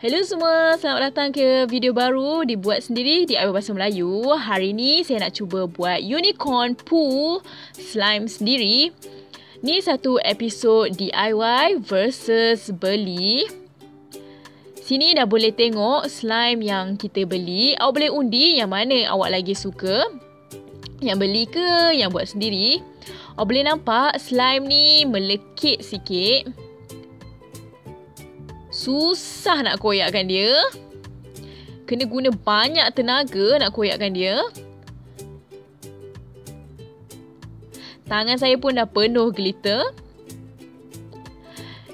Hello semua, selamat datang ke video baru dibuat sendiri di Ayu Bahasa Melayu. Hari ni saya nak cuba buat unicorn pool slime sendiri. Ni satu episod DIY versus beli. Sini dah boleh tengok slime yang kita beli. Awak boleh undi yang mana awak lagi suka. Yang beli ke yang buat sendiri. Awak boleh nampak slime ni melekit sikit. Susah nak koyakkan dia. Kena guna banyak tenaga nak koyakkan dia. Tangan saya pun dah penuh glitter.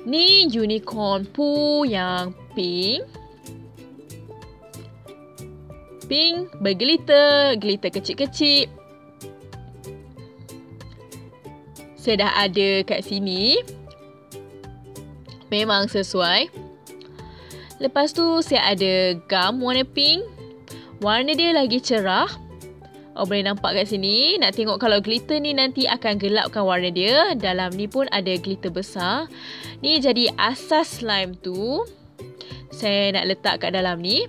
Ni unicorn poo yang pink. Pink berglitter, glitter kecil-kecil. Saya dah ada kat sini. Memang sesuai. Lepas tu saya ada gum warna pink. Warna dia lagi cerah. Oh boleh nampak kat sini. Nak tengok kalau glitter ni nanti akan gelapkan warna dia. Dalam ni pun ada glitter besar. Ni jadi asas slime tu. Saya nak letak kat dalam ni.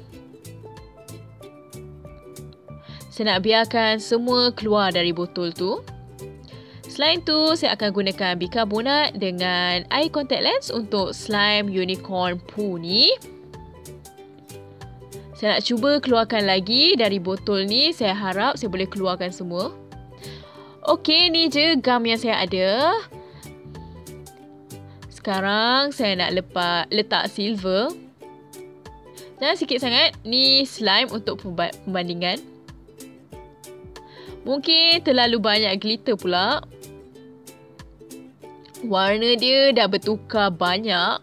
Saya nak biarkan semua keluar dari botol tu. Selain tu, saya akan gunakan bikarbonat dengan air contact lens untuk slime unicorn poo ni. Saya nak cuba keluarkan lagi dari botol ni. Saya harap saya boleh keluarkan semua. Okey, ni je gam yang saya ada. Sekarang saya nak lepas, letak silver. Jangan sikit sangat. Ni slime untuk pembandingan. Mungkin terlalu banyak glitter pula. Warna dia dah bertukar banyak.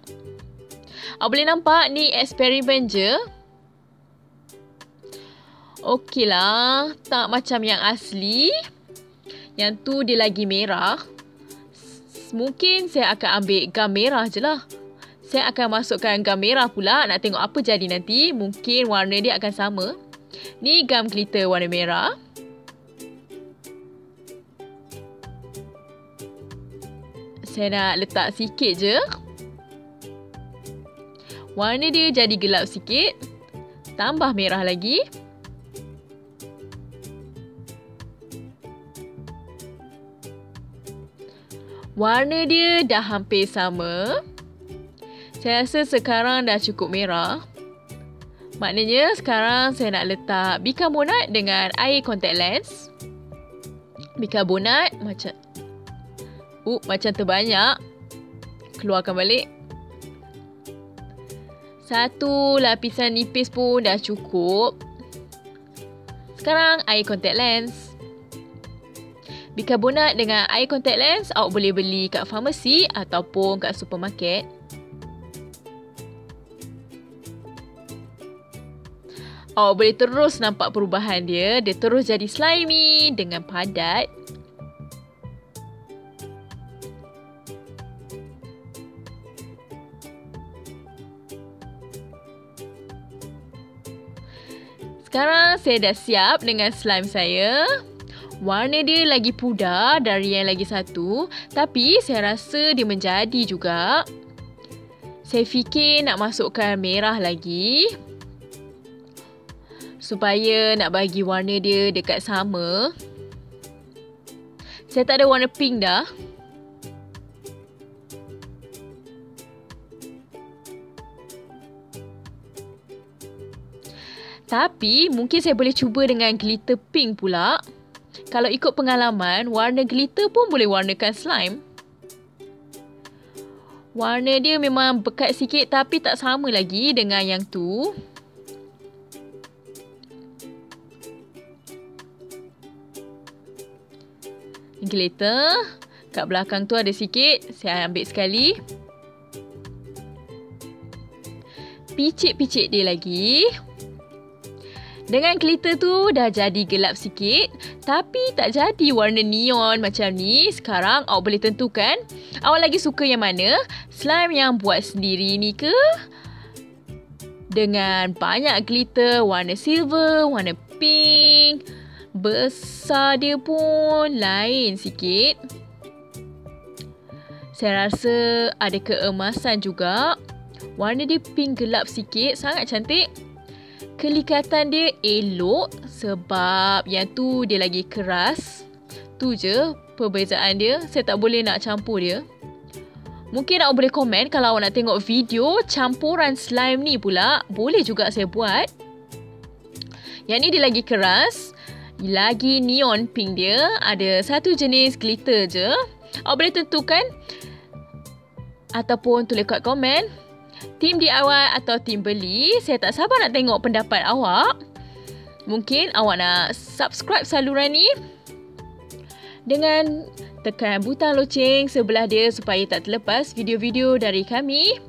Awak boleh nampak ni eksperimen je. Okey lah. Tak macam yang asli. Yang tu dia lagi merah. Mungkin saya akan ambil gam merah je lah. Saya akan masukkan gam merah pula. Nak tengok apa jadi nanti. Mungkin warna dia akan sama. Ni gam glitter warna merah. Saya nak letak sikit je. Warna dia jadi gelap sikit. Tambah merah lagi. Warna dia dah hampir sama. Saya rasa sekarang dah cukup merah. Maknanya sekarang saya nak letak bikarbonat dengan air contact lens. Bikarbonat macam Uh, macam terbanyak. Keluarkan balik. Satu lapisan nipis pun dah cukup. Sekarang air contact lens. Bikarbonat dengan air contact lens awak boleh beli kat farmasi ataupun kat supermarket. Awak boleh terus nampak perubahan dia. Dia terus jadi slimy dengan padat. Sekarang saya dah siap dengan slime saya. Warna dia lagi pudar dari yang lagi satu. Tapi saya rasa dia menjadi juga. Saya fikir nak masukkan merah lagi. Supaya nak bagi warna dia dekat sama. Saya tak ada warna pink dah. Tapi mungkin saya boleh cuba dengan glitter pink pula. Kalau ikut pengalaman, warna glitter pun boleh warnakan slime. Warna dia memang pekat sikit tapi tak sama lagi dengan yang tu. Glitter. Kat belakang tu ada sikit. Saya ambil sekali. Picit-picit dia lagi. Dengan glitter tu dah jadi gelap sikit tapi tak jadi warna neon macam ni. Sekarang awak boleh tentukan awak lagi suka yang mana? Slime yang buat sendiri ni ke? Dengan banyak glitter, warna silver, warna pink. Besar dia pun lain sikit. Saya rasa ada keemasan juga. Warna dia pink gelap sikit, sangat cantik. Kelikatan dia elok sebab yang tu dia lagi keras. Tu je perbezaan dia. Saya tak boleh nak campur dia. Mungkin awak boleh komen kalau awak nak tengok video campuran slime ni pula. Boleh juga saya buat. Yang ni dia lagi keras. Lagi neon pink dia. Ada satu jenis glitter je. Awak boleh tentukan ataupun tulis kat komen tim DIY atau tim beli. Saya tak sabar nak tengok pendapat awak. Mungkin awak nak subscribe saluran ni dengan tekan butang loceng sebelah dia supaya tak terlepas video-video dari kami.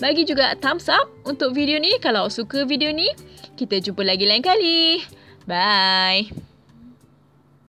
Bagi juga thumbs up untuk video ni kalau suka video ni. Kita jumpa lagi lain kali. Bye.